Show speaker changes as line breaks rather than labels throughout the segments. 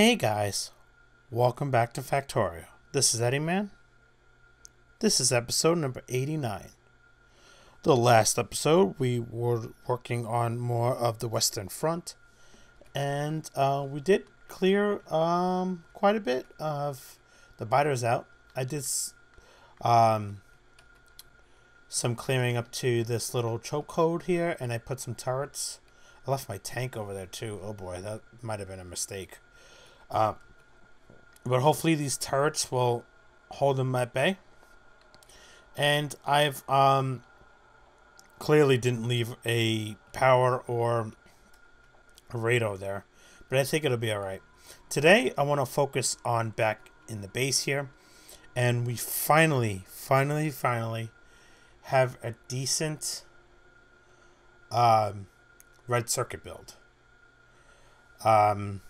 Hey guys, welcome back to Factorio. This is Eddie Man. This is episode number 89. The last episode, we were working on more of the Western Front, and uh, we did clear um, quite a bit of the biters out. I did um, some clearing up to this little choke code here, and I put some turrets. I left my tank over there too. Oh boy, that might have been a mistake. Uh, but hopefully these turrets will hold them at bay. And I've um, clearly didn't leave a power or a radar there, but I think it'll be all right. Today I want to focus on back in the base here, and we finally, finally, finally have a decent um, red circuit build. Um,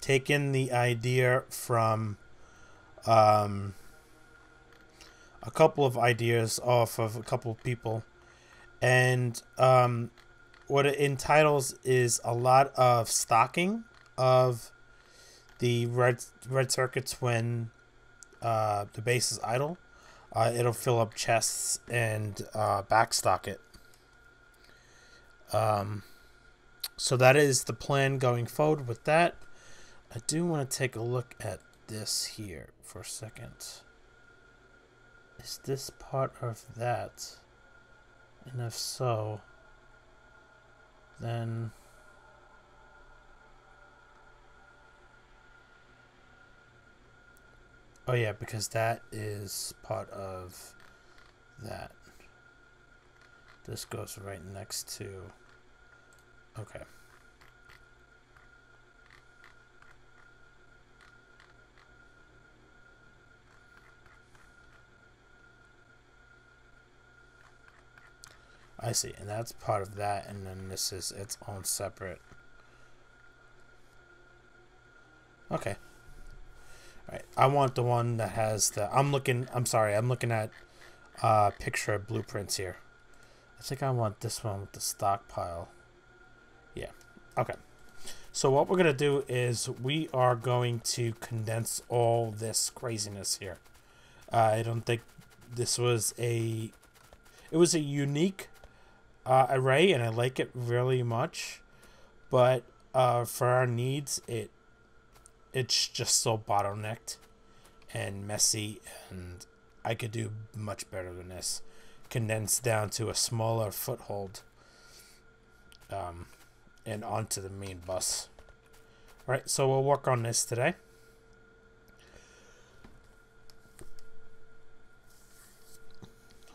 taken the idea from um, a couple of ideas off of a couple of people, and um, what it entitles is a lot of stocking of the red red circuits when uh, the base is idle. Uh, it'll fill up chests and uh, backstock it. Um, so that is the plan going forward with that. I do want to take a look at this here for a second. Is this part of that? And if so, then... Oh yeah, because that is part of that. This goes right next to... Okay. I see, and that's part of that, and then this is its own separate. Okay. Alright, I want the one that has the, I'm looking, I'm sorry, I'm looking at uh, picture blueprints here. I think I want this one with the stockpile. Yeah, okay. So what we're going to do is we are going to condense all this craziness here. Uh, I don't think this was a, it was a unique uh, array, and I like it really much. But uh, for our needs, it it's just so bottlenecked and messy, and I could do much better than this. Condensed down to a smaller foothold, um, and onto the main bus. All right, so we'll work on this today.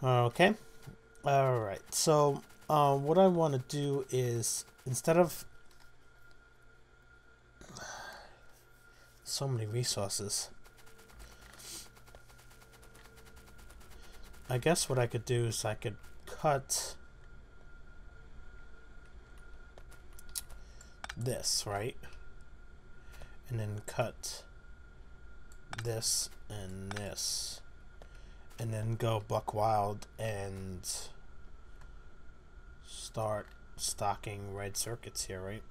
Okay. All right. So uh, what I want to do is instead of so many resources I guess what I could do is I could cut this right? And then cut this and this and then go buck wild and start stocking red circuits here, right?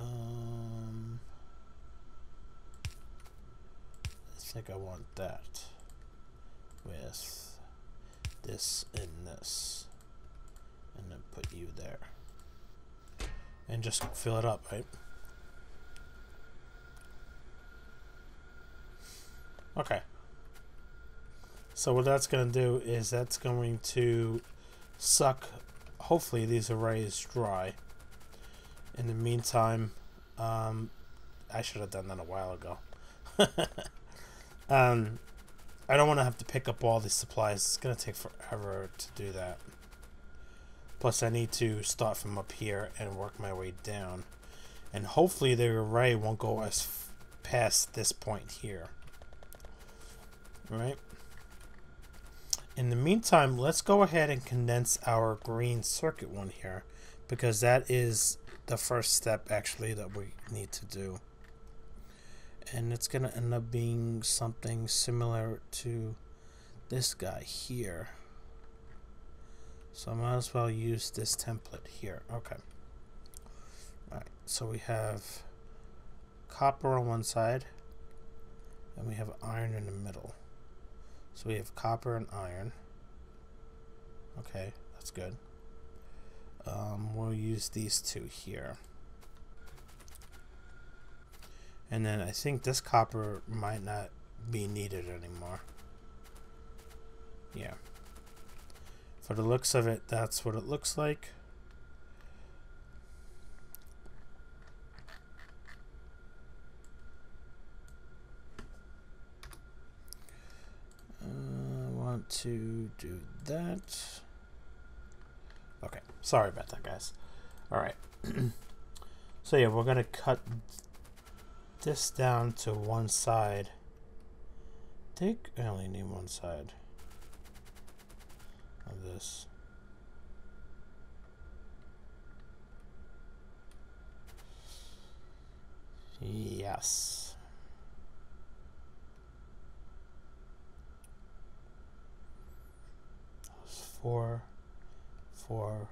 Um, I think I want that with this and this, and then put you there, and just fill it up, right? Okay. So what that's going to do is that's going to suck, hopefully, these arrays dry. In the meantime, um, I should have done that a while ago. um, I don't want to have to pick up all these supplies. It's going to take forever to do that. Plus, I need to start from up here and work my way down. And hopefully the array won't go as past this point here. Right? In the meantime, let's go ahead and condense our green circuit one here because that is the first step actually that we need to do. And it's going to end up being something similar to this guy here. So I might as well use this template here. Okay. Alright, so we have copper on one side, and we have iron in the middle. So we have copper and iron. Okay, that's good. Um, we'll use these two here. And then I think this copper might not be needed anymore. Yeah. For the looks of it, that's what it looks like. Uh, want to do that. Okay, sorry about that, guys. All right. so yeah, we're gonna cut this down to one side. I think I only need one side of this. Yes. Four, four,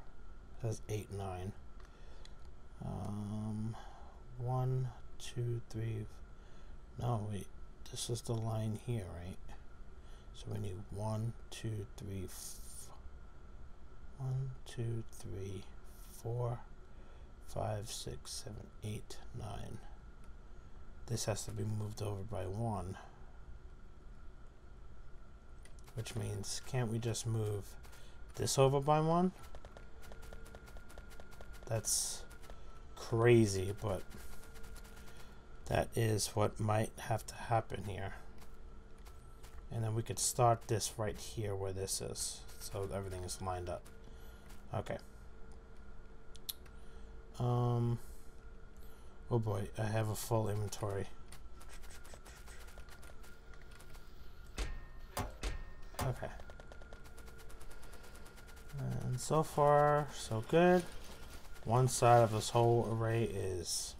has eight, nine. Um, one, two, three. No, wait. This is the line here, right? So we need one, two, three, f- one, two, three, four, five, six, seven, eight, nine. This has to be moved over by one. Which means, can't we just move this over by one? That's crazy, but that is what might have to happen here. And then we could start this right here where this is. So everything is lined up. Okay. Um. Oh boy, I have a full inventory. Okay. And so far, so good. One side of this whole array is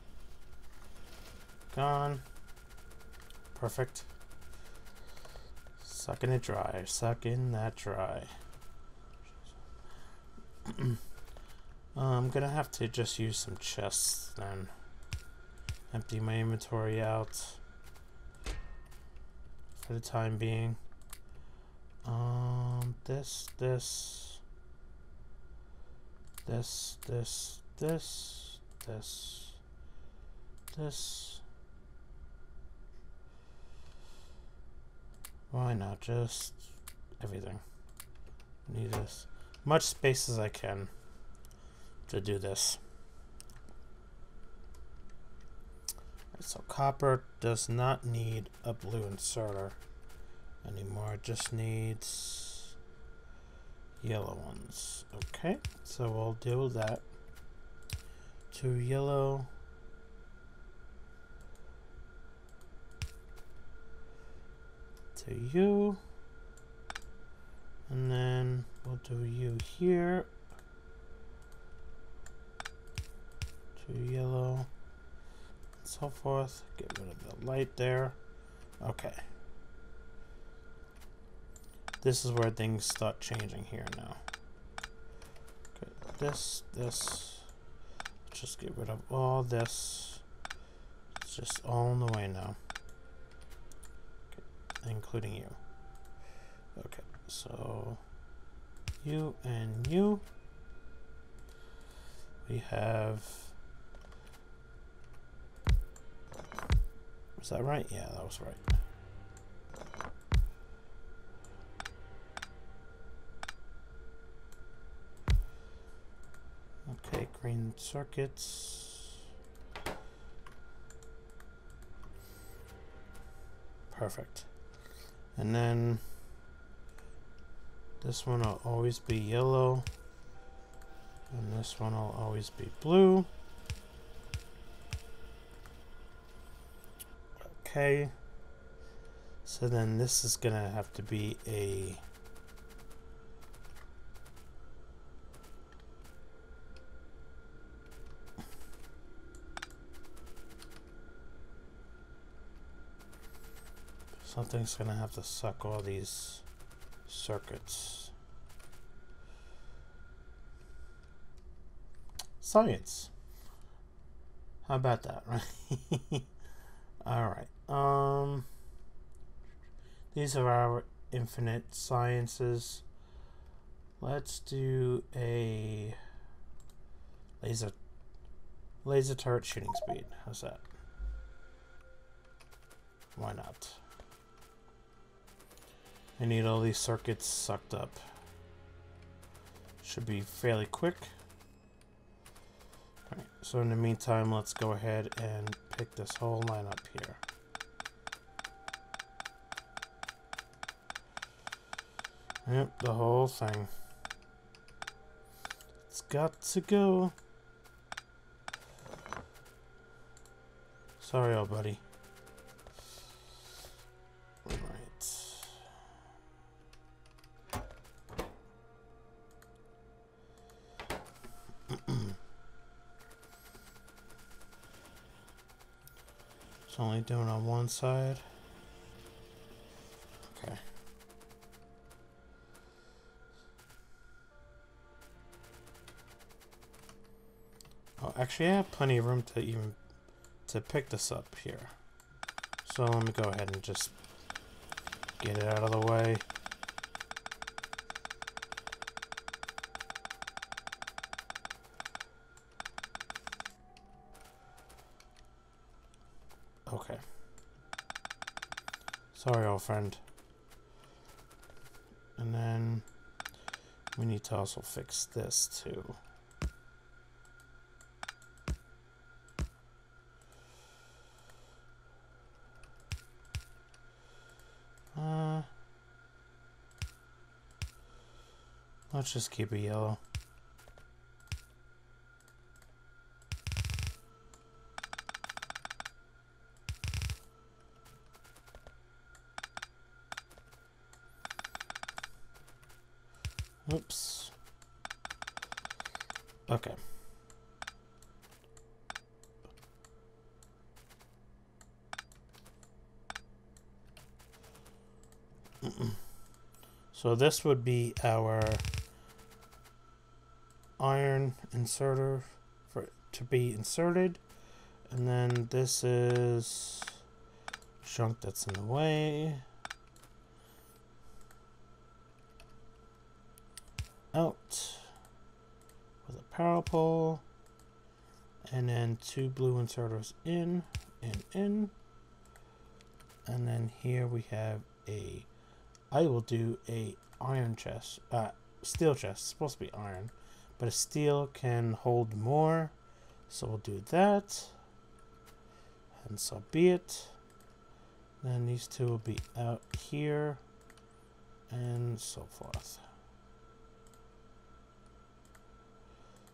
gone. Perfect. Sucking it dry. Sucking that dry. I'm gonna have to just use some chests then. Empty my inventory out for the time being. Um, this, this, this, this, this, this, this. Why not just everything? Need as much space as I can to do this. So copper does not need a blue inserter anymore. It just needs yellow ones. Okay, so we'll with that. Two yellow. To you. And then we'll do you here. Two yellow. And So forth. Get rid of the light there. Okay. This is where things start changing here now. Okay, this, this. Just get rid of all this. It's just all in the way now. Okay, including you. Okay, so you and you. We have. Was that right? Yeah, that was right. Okay, green circuits. Perfect. And then this one will always be yellow. And this one will always be blue. Okay. So then this is going to have to be a Something's gonna have to suck all these circuits. Science. How about that, right? All right. Um, these are our infinite sciences. Let's do a laser laser turret shooting speed. How's that? Why not? I need all these circuits sucked up. Should be fairly quick. So in the meantime, let's go ahead and pick this whole line up here. Yep, the whole thing. It's got to go. Sorry, old buddy. Doing on one side. Okay. Oh, actually, I have plenty of room to even to pick this up here. So let me go ahead and just get it out of the way. Okay. Sorry, old friend. And then we need to also fix this too. Uh, let's just keep it yellow. Oops. Okay. So this would be our iron inserter for to be inserted. And then this is junk that's in the way. Out with a power pole. And then two blue inserters in and in. And then here we have a I will do a iron chest uh steel chest. It's supposed to be iron but a steel can hold more. So we'll do that and so be it. Then these two will be out here and so forth.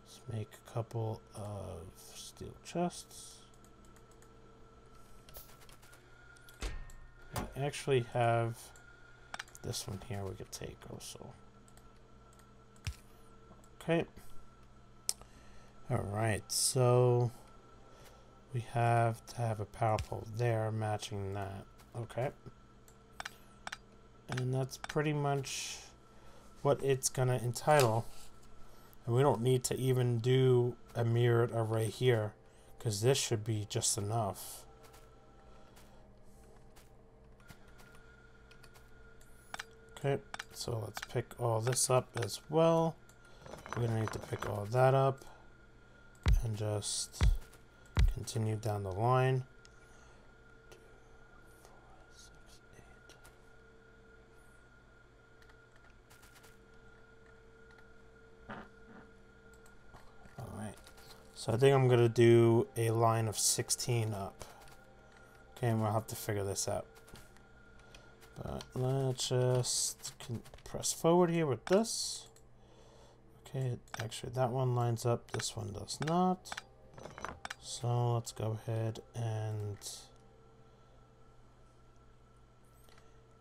Let's make a couple of steel chests. I actually have this one here we could take also. Okay. Alright, so we have to have a power pole there matching that. Okay. And that's pretty much what it's going to entitle and we don't need to even do a mirrored array here because this should be just enough. Okay, so let's pick all this up as well. We're gonna need to pick all that up and just continue down the line. Alright, so I think I'm to do a line of 16 up. Okay, and we'll have to figure this out. But let's just press forward here with this. Okay, actually that one lines up, this one does not. So let's go ahead and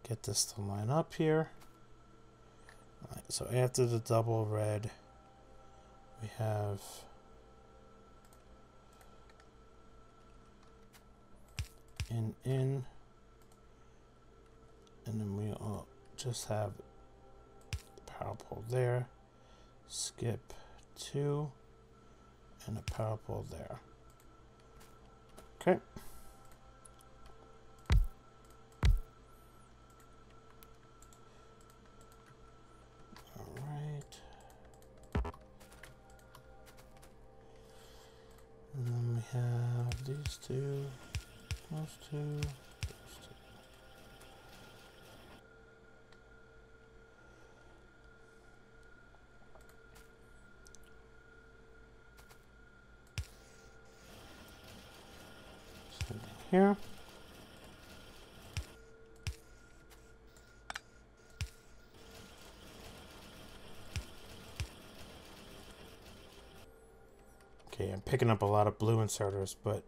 get this to line up here. so after the double red, we have in in and then we'll just have power pole there. Skip two and a power pole there. Okay. Have these two, those two, those two. Same thing here. Okay, I'm picking up a lot of blue inserters, but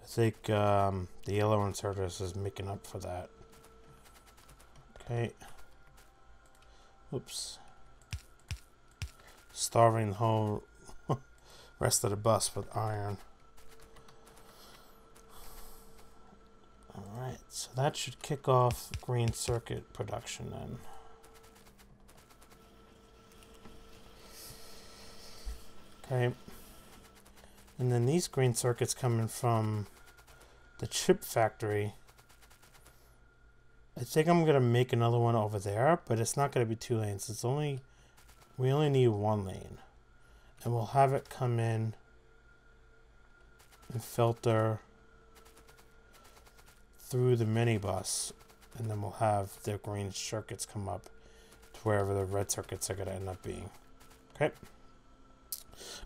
I think um, the yellow inserters is making up for that. Okay. Oops. Starving the whole rest of the bus with iron. Alright, so that should kick off green circuit production then. Okay. And then these green circuits coming from the chip factory. I think I'm gonna make another one over there, but it's not gonna be two lanes. It's only we only need one lane. And we'll have it come in and filter through the minibus and then we'll have the green circuits come up to wherever the red circuits are gonna end up being. Okay.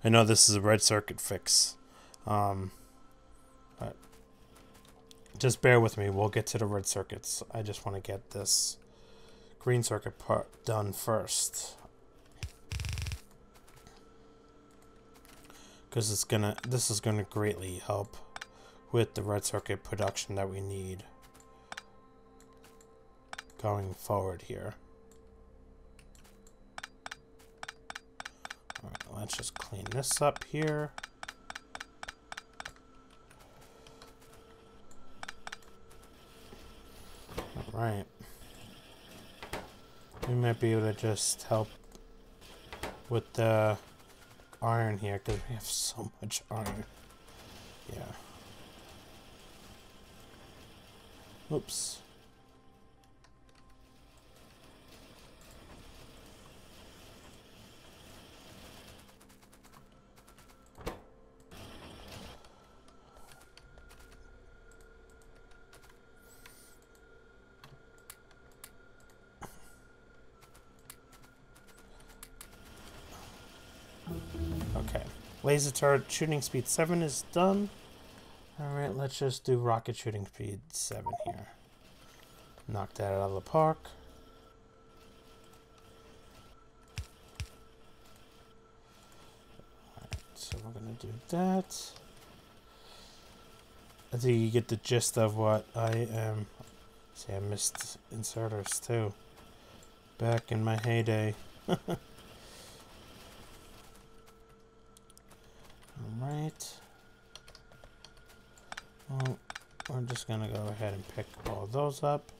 I know this is a red circuit fix. Um, but just bear with me. We'll get to the red circuits. I just want to get this green circuit part done first. Because it's gonna, this is gonna greatly help with the red circuit production that we need going forward here. Alright, let's just clean this up here. Alright. We might be able to just help with the iron here because we have so much iron. Yeah. Oops. Okay. Laser turret shooting speed 7 is done. Alright, let's just do rocket shooting speed 7 here. Knock that out of the park. So we're gonna do that. I think you get the gist of what I am. See, I missed inserters too. Back in my heyday. Alright. Well, we're just gonna go ahead and pick all those up.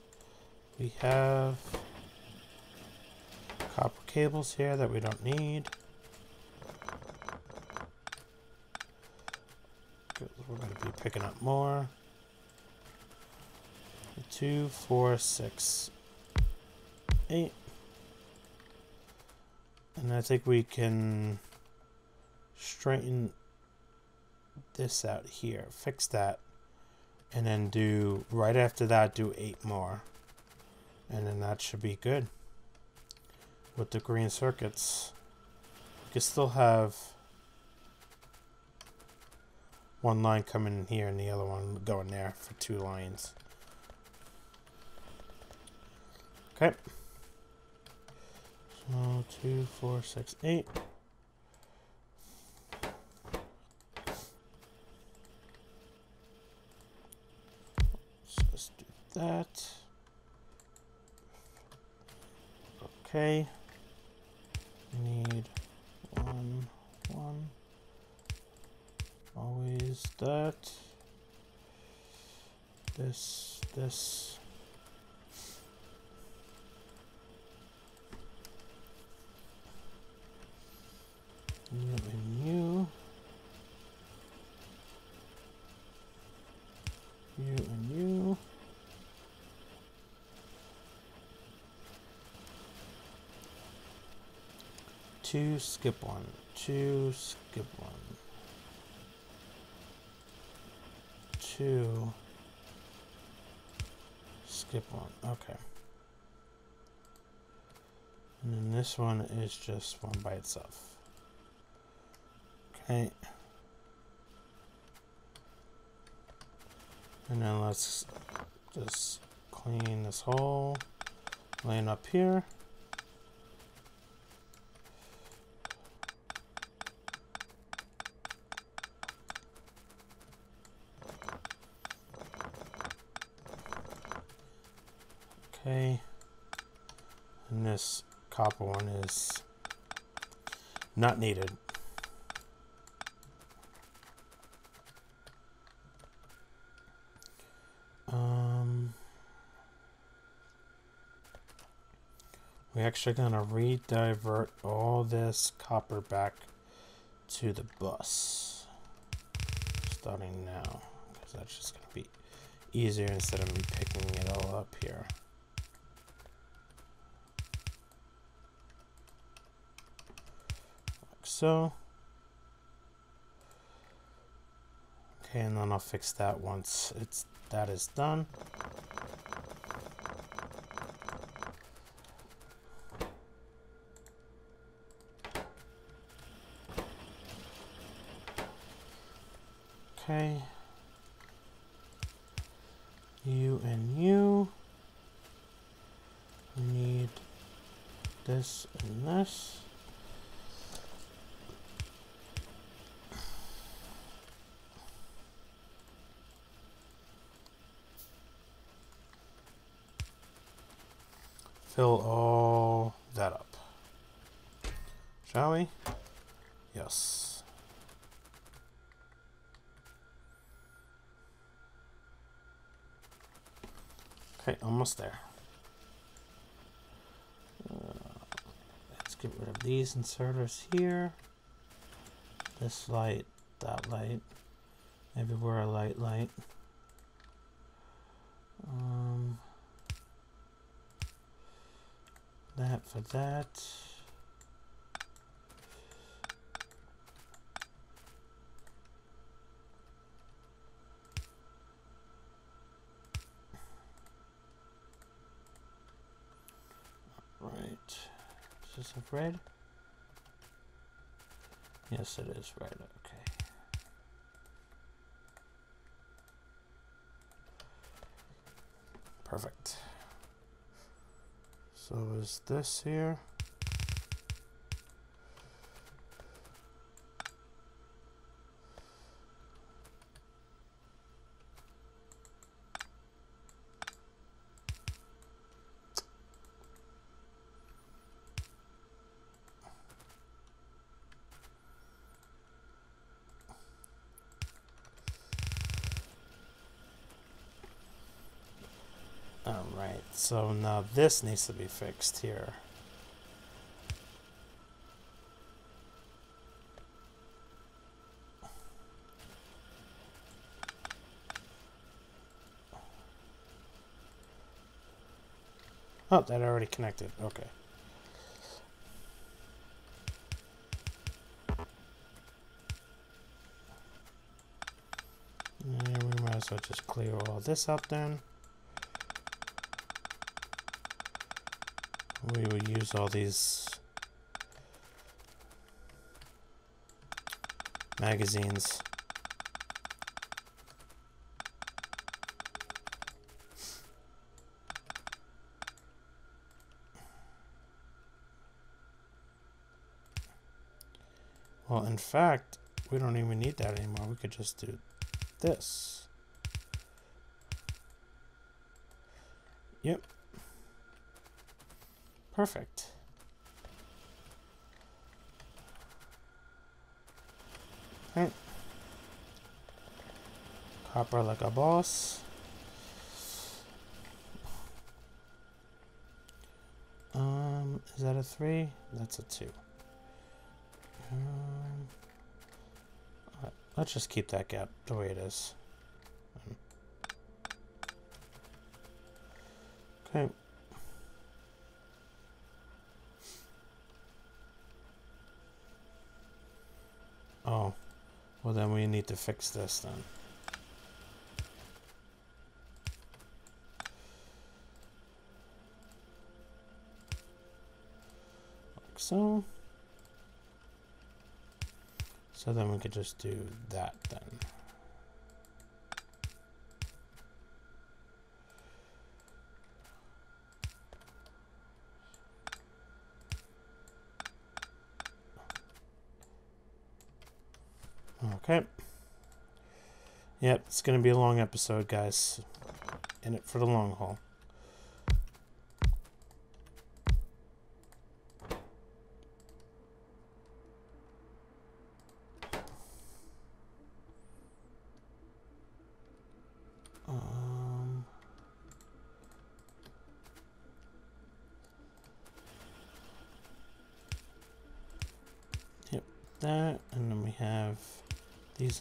We have copper cables here that we don't need. we're gonna be picking up more. Two, four, six, eight. And I think we can straighten this out here, fix that, and then do right after that, do eight more, and then that should be good with the green circuits. you can still have one line coming in here and the other one going there for two lines. Okay. So two, four, six, eight. So let's do that. Okay. Need one, one. Always that. This, this and you. You and you. Two, skip one. Two, skip one. Two. Skip one. Okay. And then this one is just one by itself. Okay. And then let's just clean this hole laying up here. Okay. And this copper one is not needed. Um, we're actually going to redivert all this copper back to the bus. Starting now. Because that's just going to be easier instead of me picking it all up here. So. Okay, and then I'll fix that once it's that is done. Okay. You and you need this and this. Fill all that up. Shall we? Yes. Okay, almost there. Uh, let's get rid of these inserters here. This light, that light, everywhere a light, light. Um, that for that. Right. Is this a red? Yes, it is red. Okay. Perfect. So is this here? Alright, so now this needs to be fixed here. Oh, that already connected. Okay. And we might as well just clear all this up then. We will use all these magazines. Well, in fact, we don't even need that anymore. We could just do this. Yep. Perfect. Copper like a boss. Um, is that a three? That's a two. Um, let's just keep that gap the way it is. Okay. Oh, well then we need to fix this then. Like so. So then we could just do that then. Okay. Yep, it's going to be a long episode, guys. In it for the long haul.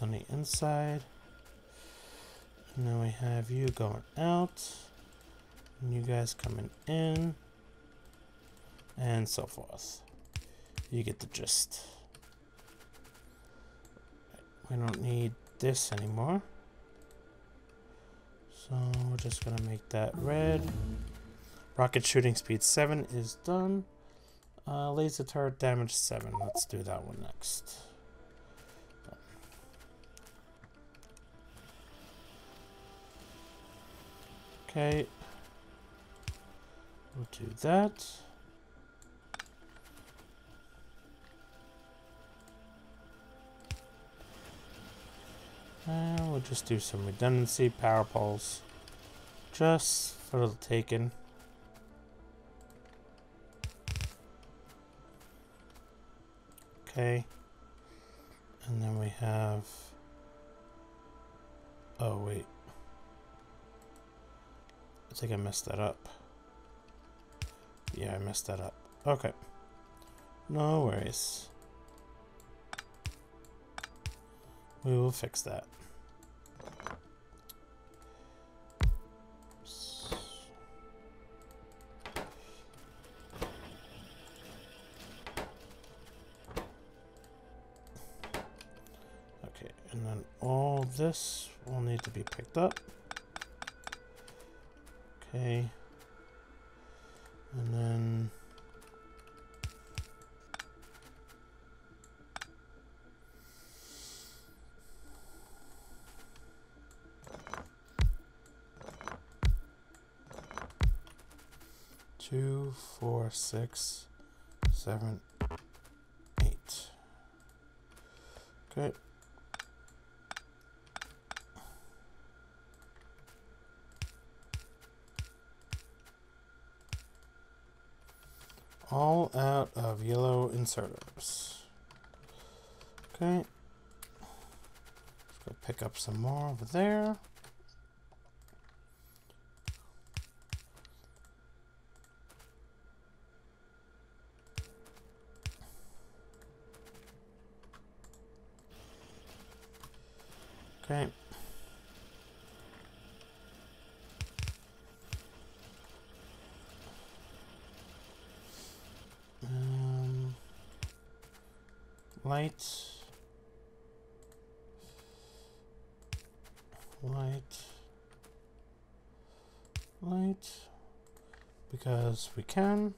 On the inside. And then we have you going out, and you guys coming in, and so forth. You get the gist. We don't need this anymore. So we're just gonna make that red. Rocket shooting speed 7 is done. Uh, laser turret damage 7. Let's do that one next. Okay. We'll do that. And we'll just do some redundancy power poles. Just for the taking. Okay. And then we have... Oh, wait. I think I messed that up. Yeah, I messed that up. Okay. No worries. We will fix that. Okay, and then all this will need to be picked up. Okay. And then... Two, four, six, seven, eight. Okay. All out of yellow inserters. Okay. Let's go pick up some more over there. Okay. Um, light. Light. Light. Because we can.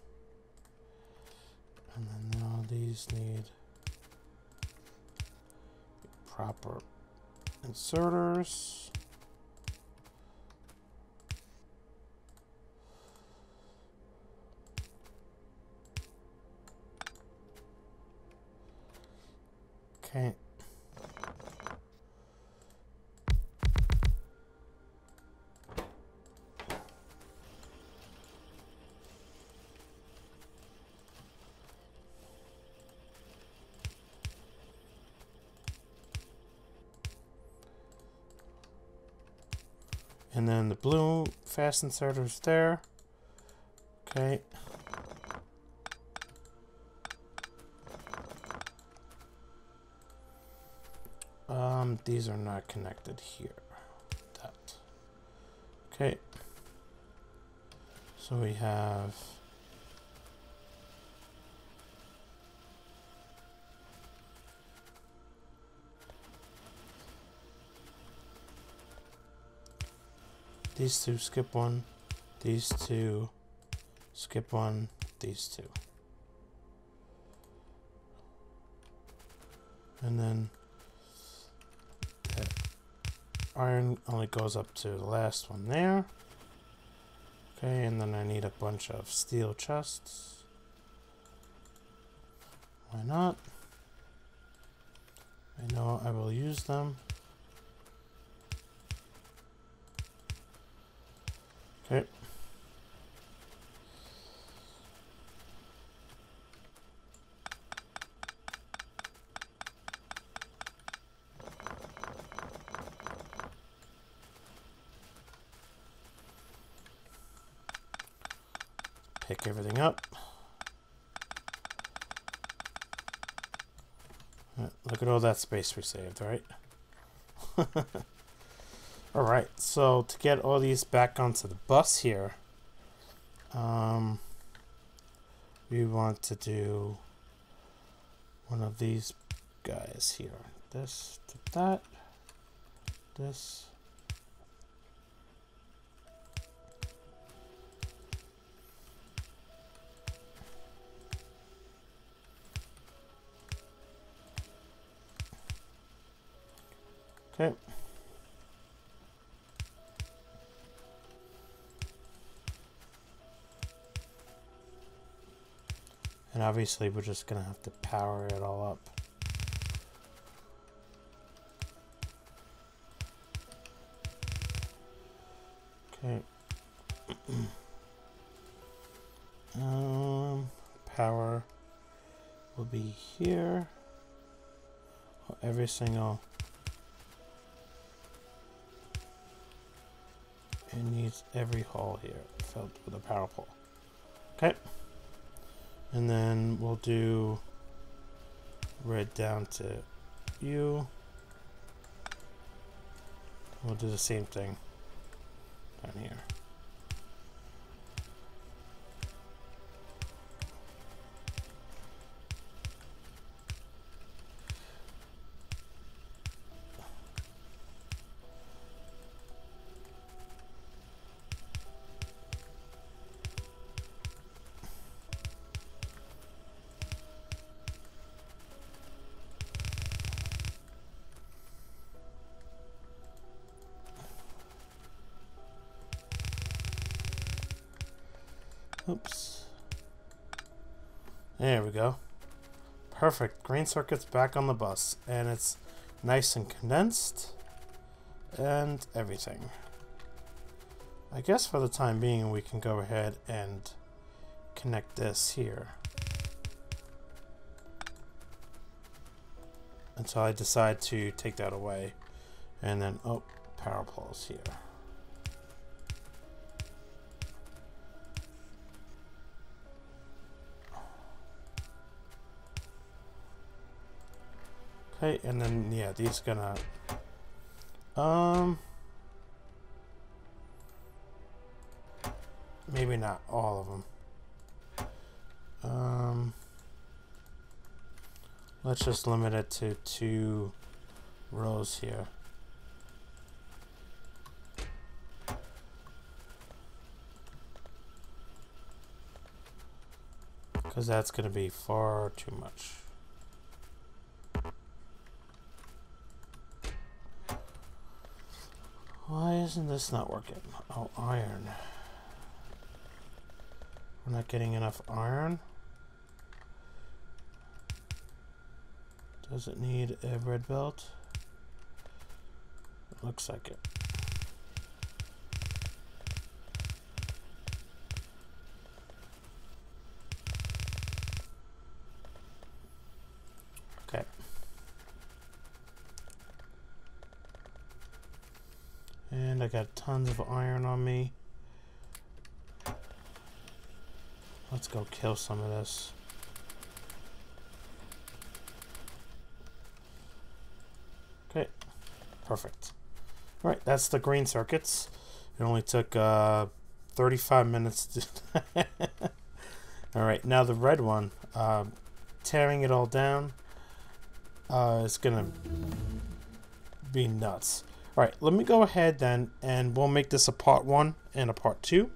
And then now these need proper inserters. And then the blue fast inserters there. Okay. Um, these are not connected here. That. Okay. So we have these two skip one, these two skip one, these two. And then iron only goes up to the last one there. Okay, and then I need a bunch of steel chests. Why not? I know I will use them. Okay. Pick everything up. Uh, look at all that space we saved, right? Alright, so to get all these back onto the bus here, um, we want to do one of these guys here. This that, this, Okay. And obviously we're just going to have to power it all up. Okay. um, power will be here. Every single it needs every hole here filled with a power pole. Okay. And then we'll do red down to you. We'll do the same thing down here. Perfect. Green circuit's back on the bus. And it's nice and condensed. And everything. I guess for the time being we can go ahead and connect this here. Until I decide to take that away. And then, oh, power poles here. Okay, and then, yeah, these gonna... Um... Maybe not all of them. Um... Let's just limit it to two rows here. Because that's going to be far too much. Why isn't this not working? Oh, iron. We're not getting enough iron. Does it need a red belt? Looks like it. I got tons of iron on me. Let's go kill some of this. Okay, perfect. All right, that's the green circuits. It only took uh, 35 minutes. all right, now the red one, uh, tearing it all down, uh, is gonna be nuts. All right, let me go ahead then, and we'll make this a part one and a part two.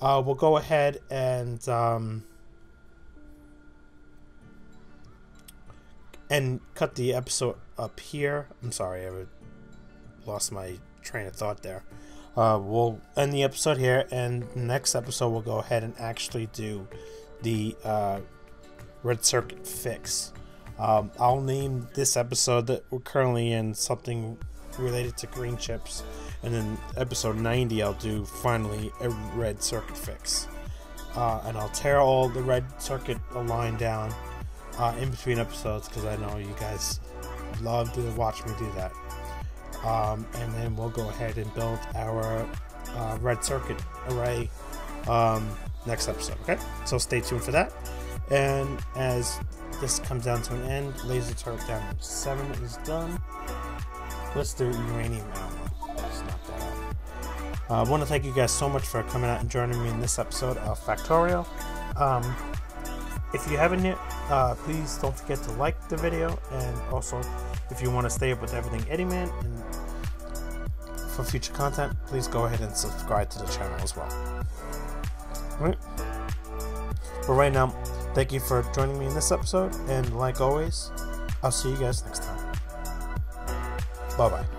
Uh, we'll go ahead and um, and cut the episode up here. I'm sorry, I lost my train of thought there. Uh, we'll end the episode here, and next episode we'll go ahead and actually do the uh, Red Circuit fix. Um, I'll name this episode that we're currently in something related to green chips, and then episode 90 I'll do finally a Red Circuit fix. Uh, and I'll tear all the Red Circuit line down uh, in between episodes because I know you guys love to watch me do that. Um, and then we'll go ahead and build our uh, red circuit array um, next episode. Okay, so stay tuned for that. And as this comes down to an end, laser turret down seven is done. Let's do uranium. Let's knock that. Uh, I want to thank you guys so much for coming out and joining me in this episode of Factorio. Um, if you haven't yet, uh, please don't forget to like the video and also if you want to stay up with everything Eddie Man and for future content, please go ahead and subscribe to the channel as well. Alright. But right now, thank you for joining me in this episode, and like always, I'll see you guys next time. Bye bye.